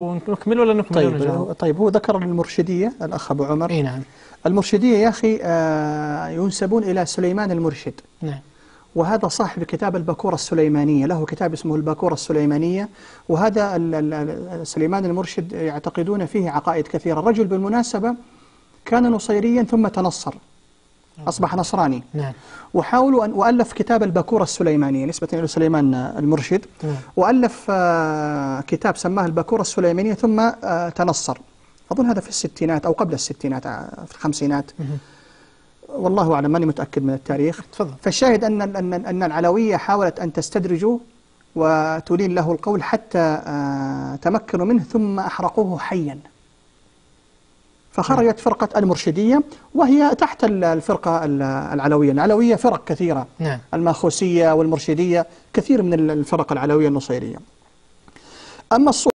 ونكمل ولا نكمل طيب طيب هو ذكر المرشدية الأخ أبو عمر. اي نعم. المرشدية يا أخي آه ينسبون إلى سليمان المرشد. نعم. وهذا صاحب كتاب الباكورة السليمانية له كتاب اسمه الباكورة السليمانية. وهذا ال- ال- ال- سليمان المرشد يعتقدون فيه عقائد كثيرة. الرجل بالمناسبة كان نصيريا ثم تنصر. أصبح نصراني. نعم. وحاولوا أن وألف كتاب الباكورة السليمانية نسبة إلى سليمان المرشد. نعم. وألف آه، كتاب سماه الباكورة السليمانية ثم آه، تنصر. أظن هذا في الستينات أو قبل الستينات آه، في الخمسينات. والله أعلم ماني متأكد من التاريخ. تفضل. فالشاهد أن أن أن العلوية حاولت أن تستدرجه وتلين له القول حتى تمكنوا منه ثم أحرقوه حيا. فخرجت فرقة المرشدية وهي تحت ال- الفرقة ال- العلوية. العلوية فرق كثيرة. نعم. الماخوسية والمرشدية كثير من ال- الفرق العلوية النصيرية. أما الصوفية